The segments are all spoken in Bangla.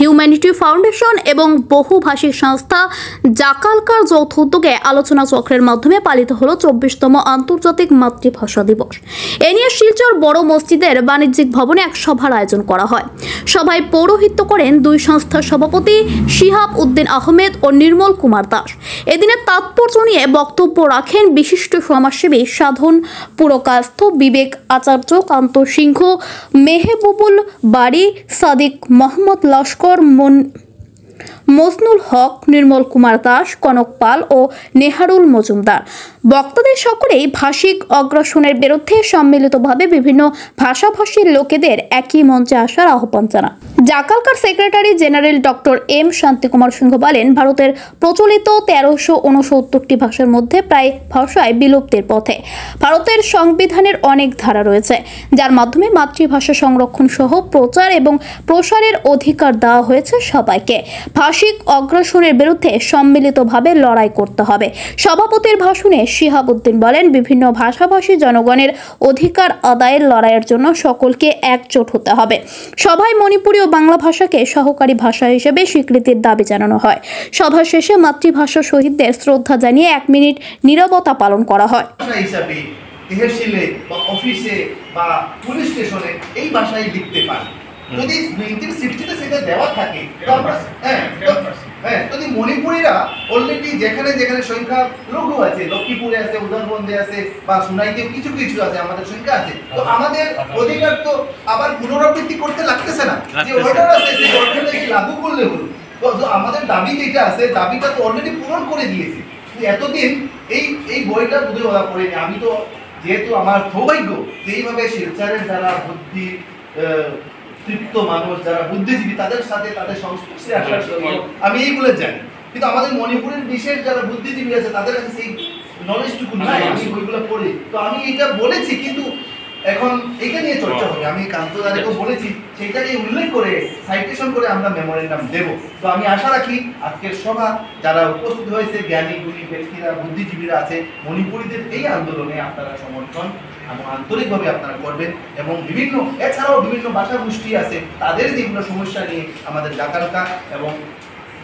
হিউম্যানিটি ফাউন্ডেশন এবং বহুভাষিক সংস্থা জাকালকার যৌথ উদ্যোগে আলোচনা চক্রের মাধ্যমে পালিত হলো চব্বিশতম আন্তর্জাতিক মাতৃভাষা দিবস। এ নিয়ে শিলচর বড় মসজিদের বাণিজ্যিক ভবনে এক সভার আয়োজন করা হয়। সভায় পৌরোহিত্য করেন দুই সংস্থার সভাপতি শিহাব উদ্দিন আহমেদ ও নির্মল কুমার দাস। এদিনের তাৎপর্য নিয়ে বক্তব্য রাখেন বিশিষ্ট সমাজসেবী সাধন, পুরকাস্থ বিবেক আচার্য, কান্ত সিংহ, মেহেবুবুল বাড়ি সাদিক মোহাম্মদ লস্কর মন মজনুল হক, নির্মল কুমার দাস, কনক পাল ও নেহারুল মজুমদার। বক্তাদের সকলেই ভাষিক অগ্রসনের বিরুদ্ধে সম্মিলিতভাবে বিভিন্ন ভাষাভাষীর লোকেদের একই মঞ্চে আসার আহ্বান জানান। জাকালকার secretary general doctor M Shantikumar Singh বলেন, ভারতের প্রচলিত তেরোশো উনসত্তরটি ভাষার মধ্যে প্রায় ভাষায় বিলুপ্তির পথে। ভারতের সংবিধানের অনেক ধারা রয়েছে, যার মাধ্যমে মাতৃভাষা সংরক্ষণ সহ প্রচার এবং প্রসারের অধিকার দেওয়া হয়েছে সবাইকে। ভাষিক অগ্রসরের বিরুদ্ধে সম্মিলিতভাবে লড়াই করতে হবে। সভাপতির ভাষণে শিহাবুদ্দিন বলেন, বিভিন্ন ভাষাভাষী জনগণের অধিকার আদায়ের লড়াইয়ের জন্য সকলকে একজোট হতে হবে। সভায় মণিপুরি ও বাংলা ভাষাকে সহকারী ভাষা হিসেবে স্বীকৃতির দাবি জানানো হয়। সভা শেষে মাতৃভাষা শহীদদের শ্রদ্ধা জানিয়ে এক মিনিট নীরবতা পালন করা হয়। হিসাবে বা অফিসে বা পুলিশ স্টেশনে এই ভাষায় লিখতে পারে। যদি নাইনটিন সিক্সটিতে সেটা দেওয়া থাকে হ্যাঁ হ্যাঁ যদি মণিপুরীরা অলরেডি যেখানে যেখানে সংখ্যা লঘু আছে লক্ষ্মীপুরে আছে উদারবন্দে আছে বা সোনাইতে কিছু কিছু আছে আমাদের সংখ্যা আছে তো আমাদের অধিকার তো আবার পুনরাবৃত্তি করতে লাগতেছে না। যে অর্ডার আছে সেই অর্ডারটা লাগু করলে হলো? তো আমাদের দাবি যেটা আছে দাবিটা তো অলরেডি পূরণ করে দিয়েছে। এতদিন এই এই বইটা বুঝে ওরা পড়েনি। আমি তো যেহেতু আমার সৌভাগ্য যে এইভাবে শিলচারের যারা বুদ্ধি তৃপ্ত মানুষ যারা বুদ্ধিজীবী তাদের সাথে তাদের সংস্পর্শে আসার জন্য আমি এইগুলো জানি। কিন্তু আমাদের মণিপুরের বিশেষ যারা বুদ্ধিজীবী আছে তাদের কাছে সেই নলেজটুকু নাই আমি বইগুলো পড়ি। তো আমি এটা বলেছি কিন্তু এখন এটা নিয়ে চর্চা হবে আমি কান্তদারেকেও বলেছি সেইটাকে উল্লেখ করে সাইটেশন করে আমরা মেমোরেন্ডাম দেব। তো আমি আশা রাখি আজকের সভা যারা উপস্থিত হয়েছে জ্ঞানী গুণী ব্যক্তিরা বুদ্ধিজীবীরা আছে মণিপুরীদের এই আন্দোলনে আপনারা সমর্থন এবং আন্তরিকভাবে আপনারা করবেন এবং বিভিন্ন, এছাড়াও বিভিন্ন ভাষা গোষ্ঠী আছে, তাদের যেগুলো সমস্যা নিয়ে আমাদের জাকালকা এবং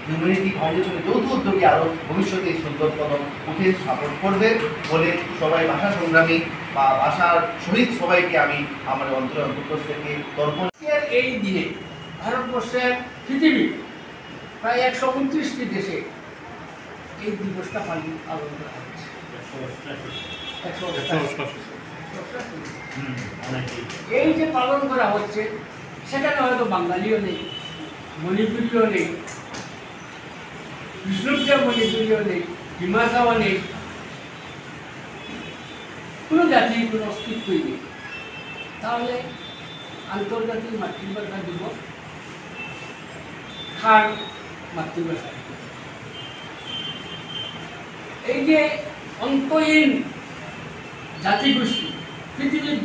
হিউম্যানিটি ফাউন্ডেশনের যৌথ উদ্যোগে আরও ভবিষ্যতে সুন্দর কদম উঠে সাপোর্ট করবে বলে সবাই ভাষা সংগ্রামী বা ভাষার শহীদ সবাইকে আমি আমার অন্তর অন্তর থেকে তর্পণ এই দিনে ভারতবর্ষের পৃথিবী প্রায় একশো উনত্রিশটি দেশে এই দিবসটা পালন করা অষ্টাশি। এই যে পালন করা হচ্ছে, সেখানে হয়তো বাঙালিও নেই, মণিপুরিও নেই বিষ্ণুপ্রিয় মণিপুরিও নেই হিমাচাও নেই। কোনো জাতির কোনো অস্তিত্বই নেই। তাহলে আন্তর্জাতিক মাতৃভাষা দিবস, খার মাতৃভাষা এই যে অন্তহীন জাতিগোষ্ঠী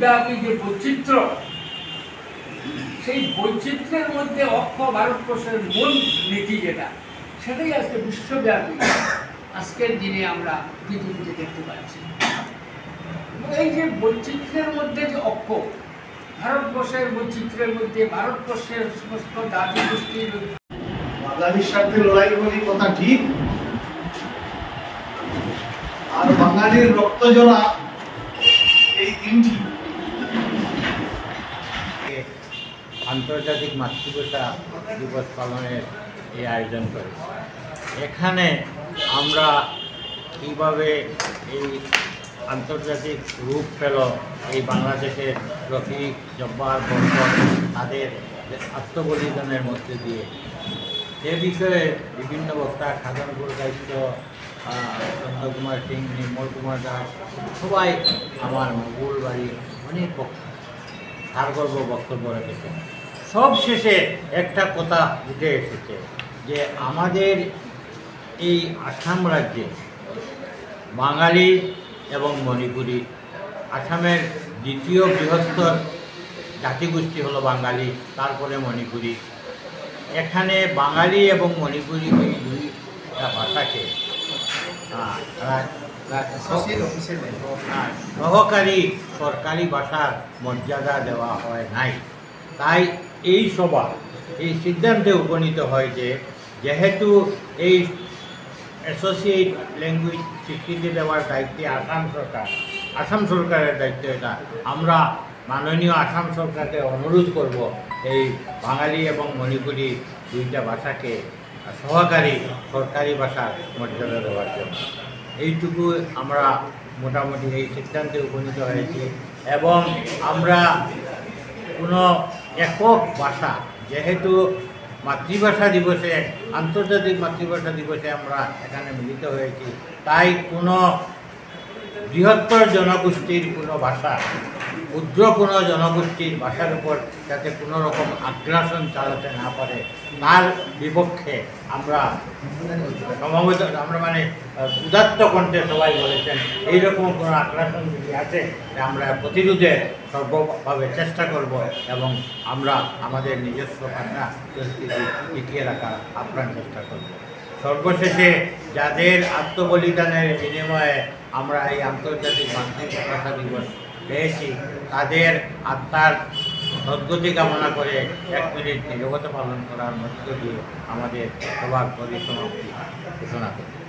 পৃথিবীর ব্যাপী যে বৈচিত্র্য, সেই বৈচিত্র্যের মধ্যে অক্ষ ভারতবর্ষের মূল নীতি যেটা, সেটাই আজকে বিশ্বব্যাপী। আজকের দিনে আমরা পৃথিবীতে দেখতে পাচ্ছি। এই যে বৈচিত্র্যের মধ্যে যে অক্ষ, ভারতবর্ষের বৈচিত্র্যের মধ্যে, ভারতবর্ষের সমস্ত জাতি গোষ্ঠীর বাঙালির স্বার্থে লড়াই করি কথা ঠিক। আর বাঙালির রক্ত জোড়া আন্তর্জাতিক মাতৃভাষা দিবস পালনের এই আয়োজন করে এখানে আমরা কীভাবে এই আন্তর্জাতিক রূপ পেল, এই বাংলাদেশের রফিক, জব্বার বর্ষণ তাদের আত্মবলিদানের মধ্যে দিয়ে। এ বিষয়ে বিভিন্ন বক্তা সাধনপুর দায়িত্ব চন্দ্রকুমার সিং, নির্মল কুমার দাস, সবাই আমার মগুল বাড়ি অনেক সারগর্ব বক্তব্য রেখেছেন। সব শেষে একটা কথা উঠে এসেছে যে আমাদের এই আসাম রাজ্যে বাঙালি এবং মণিপুরি আসামের দ্বিতীয় বৃহত্তর জাতিগোষ্ঠী হলো বাঙালি তারপরে মণিপুরি। এখানে বাঙালি এবং মণিপুরি এই দুইটা ভাষাকে হ্যাঁ, সহকারী সরকারি ভাষার মর্যাদা দেওয়া হয় নাই। তাই এই সভা, এই সিদ্ধান্তে উপনীত হয় যে যেহেতু এই অ্যাসোসিয়েট ল্যাঙ্গুয়েজ স্বীকৃতি দেওয়ার দায়িত্বে আসাম সরকার, আসাম সরকারের দায়িত্ব এটা, আমরা মাননীয় আসাম সরকারকে অনুরোধ করব এই বাঙালি এবং মণিপুরি দুইটা ভাষাকে সহকারী সরকারি ভাষার মর্যাদা দেওয়ার জন্য। এইটুকু আমরা মোটামুটি এই সিদ্ধান্তে উপনীত হয়েছি এবং আমরা কোনো একক ভাষা, যেহেতু মাতৃভাষা দিবসে, আন্তর্জাতিক মাতৃভাষা দিবসে আমরা এখানে মিলিত হয়েছি, তাই কোনো বৃহত্তর জনগোষ্ঠীর কোনো ভাষা ক্ষুদ্র কোনো জনগোষ্ঠীর ভাষার উপর যাতে কোনো রকম আগ্রাসন চালাতে না পারে, তার বিপক্ষে আমরা সম্ভবত আমরা মানে উদাত্ত কণ্ঠে সবাই বলেছেন, এইরকম কোনো আগ্রাসন যদি আছে আমরা প্রতিরোধে সর্বভাবে চেষ্টা করব এবং আমরা আমাদের নিজস্ব ভাষা সংস্কৃতি টিকিয়ে রাখার আপ্রাণ চেষ্টা করব। সর্বশেষে যাদের আত্মবলিদানের বিনিময়ে আমরা এই আন্তর্জাতিক মাতৃভাষা দিবস পেয়েছি। তাদের আত্মার সদ্গতি কামনা করে এক মিনিট নিরবতা পালন করার মধ্য দিয়ে আমাদের সবার পরিসমাপ্তি ঘোষণা করি